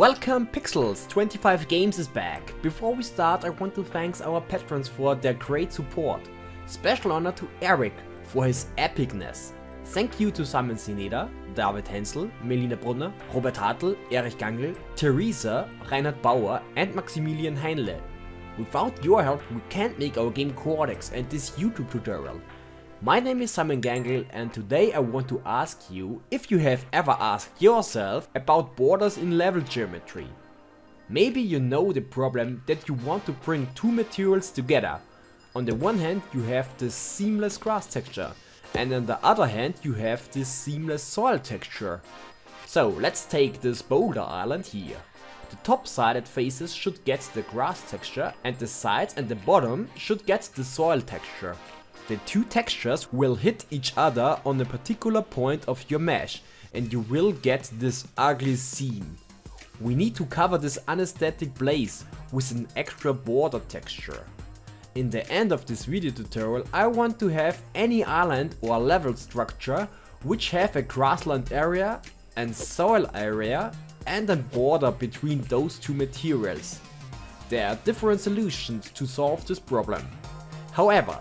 Welcome Pixels, 25 Games is back. Before we start I want to thank our patrons for their great support. Special honor to Eric for his epicness. Thank you to Simon Sineda, David Hensel, Melina Brunner, Robert Hartl, Erich Gangl, Theresa, Reinhard Bauer and Maximilian Heinle. Without your help we can't make our game Kordex and this YouTube tutorial. My name is Simon Gangl and today I want to ask you if you have ever asked yourself about borders in level geometry. Maybe you know the problem that you want to bring two materials together. On the one hand you have this seamless grass texture and on the other hand you have this seamless soil texture. So let's take this boulder island here. The top sided faces should get the grass texture and the sides and the bottom should get the soil texture. The two textures will hit each other on a particular point of your mesh and you will get this ugly seam. We need to cover this anesthetic place with an extra border texture. In the end of this video tutorial I want to have any island or level structure which have a grassland area and soil area and a border between those two materials. There are different solutions to solve this problem. However,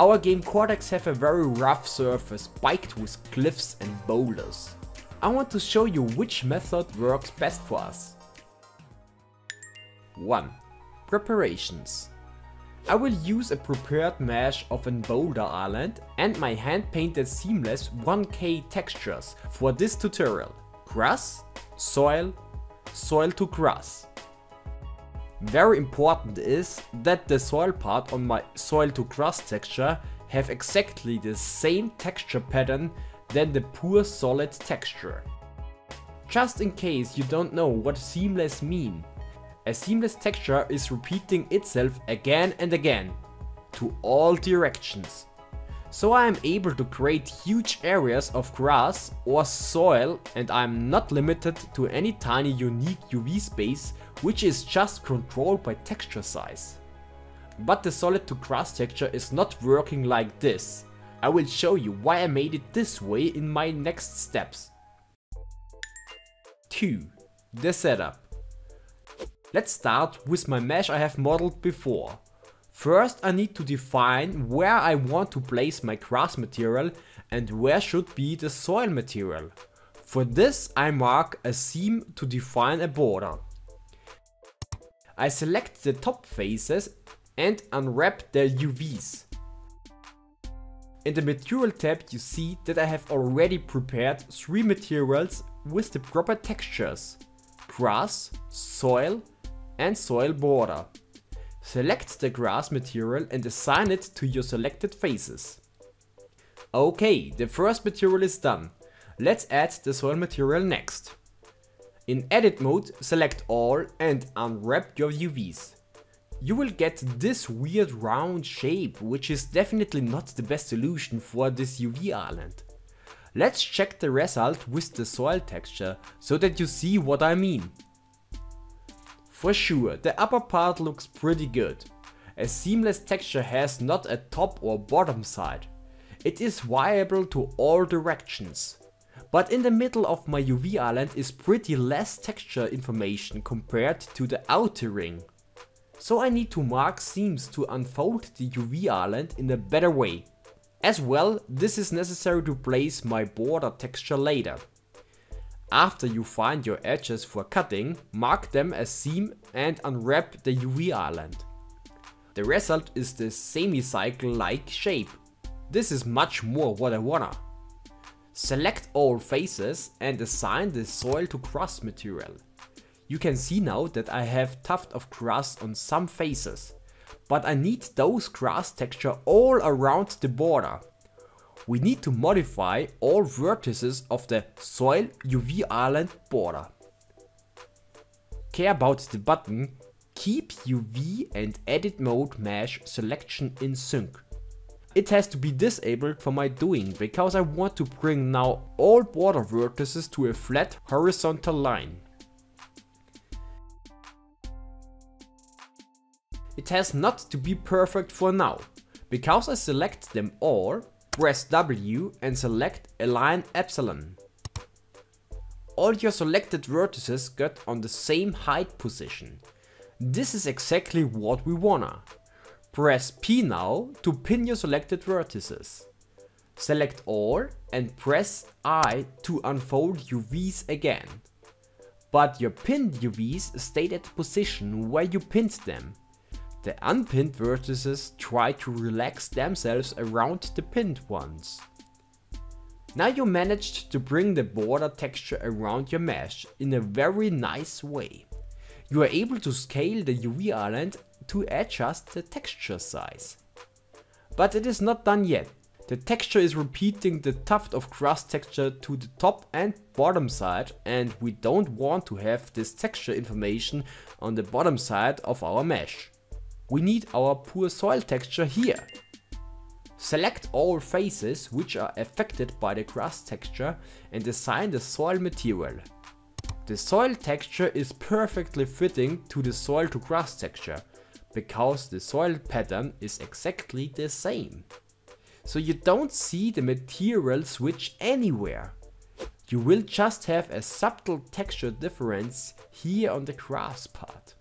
our game Kordex have a very rough surface spiked with cliffs and boulders. I want to show you which method works best for us. 1. Preparations. I will use a prepared mesh of an boulder island and my hand painted seamless 1k textures for this tutorial. Grass, soil, soil to grass. Very important is that the soil part on my soil to grass texture have exactly the same texture pattern than the pure solid texture. Just in case you don't know what seamless mean. A seamless texture is repeating itself again and again, to all directions. So I am able to create huge areas of grass or soil and I am not limited to any tiny unique UV space which is just controlled by texture size. But the solid to grass texture is not working like this. I will show you why I made it this way in my next steps. 2. The setup. Let's start with my mesh I have modeled before. First I need to define where I want to place my grass material and where should be the soil material. For this I mark a seam to define a border. I select the top faces and unwrap the UVs. In the material tab you see that I have already prepared 3 materials with the proper textures. Grass, soil and soil border. Select the grass material and assign it to your selected faces. Okay, the first material is done. Let's add the soil material next. In edit mode, select all and unwrap your UVs. You will get this weird round shape, which is definitely not the best solution for this UV island. Let's check the result with the soil texture, so that you see what I mean. For sure, the upper part looks pretty good. A seamless texture has not a top or bottom side. It is viable to all directions. But in the middle of my UV island is pretty less texture information compared to the outer ring. So I need to mark seams to unfold the UV island in a better way. As well, this is necessary to place my border texture later. After you find your edges for cutting, mark them as seam and unwrap the UV island. The result is the semicircle-like shape. This is much more what I wanna. Select all faces and assign the soil to grass material. You can see now that I have tuft of grass on some faces, but I need those grass texture all around the border. We need to modify all vertices of the soil UV island border. Care about the button keep UV and edit mode mesh selection in sync. It has to be disabled for my doing because I want to bring now all border vertices to a flat horizontal line. It has not to be perfect for now. Because I select them all, press W and select Align Epsilon. all your selected vertices get on the same height position. This is exactly what we wanna. Press P now to pin your selected vertices. Select all and press I to unfold UVs again. But your pinned UVs stayed at the position where you pinned them. The unpinned vertices try to relax themselves around the pinned ones. Now you managed to bring the border texture around your mesh in a very nice way. You are able to scale the UV island to adjust the texture size. But it is not done yet. The texture is repeating the tuft of grass texture to the top and bottom side and we don't want to have this texture information on the bottom side of our mesh. We need our poor soil texture here. Select all faces which are affected by the grass texture and assign the soil material. The soil texture is perfectly fitting to the soil to grass texture, because the soil pattern is exactly the same so you don't see the material switch anywhere. You will just have a subtle texture difference here on the grass part.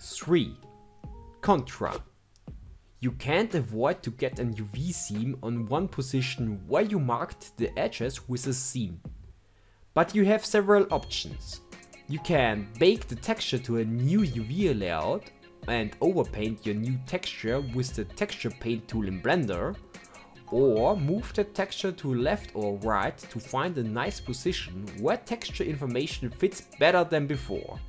3. Contra. You can't avoid to get an UV seam on one position where you marked the edges with a seam. But you have several options. You can bake the texture to a new UV layout and overpaint your new texture with the texture paint tool in Blender or move the texture to left or right to find a nice position where texture information fits better than before.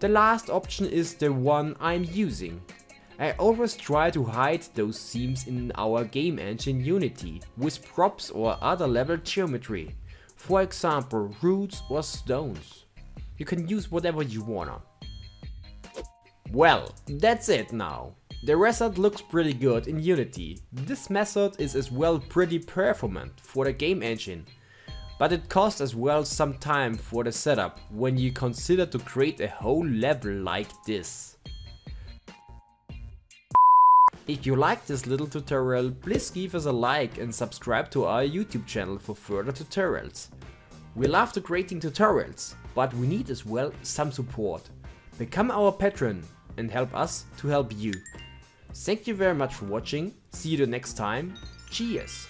The last option is the one I'm using. I always try to hide those seams in our game engine Unity with props or other level geometry, for example roots or stones. You can use whatever you wanna. Well, that's it now. The result looks pretty good in Unity. This method is as well pretty performant for the game engine. But it costs as well some time for the setup when you consider to create a whole level like this. If you like this little tutorial, please give us a like and subscribe to our YouTube channel for further tutorials. We love the creating tutorials, but we need as well some support. Become our patron and help us to help you. Thank you very much for watching, see you the next time, cheers!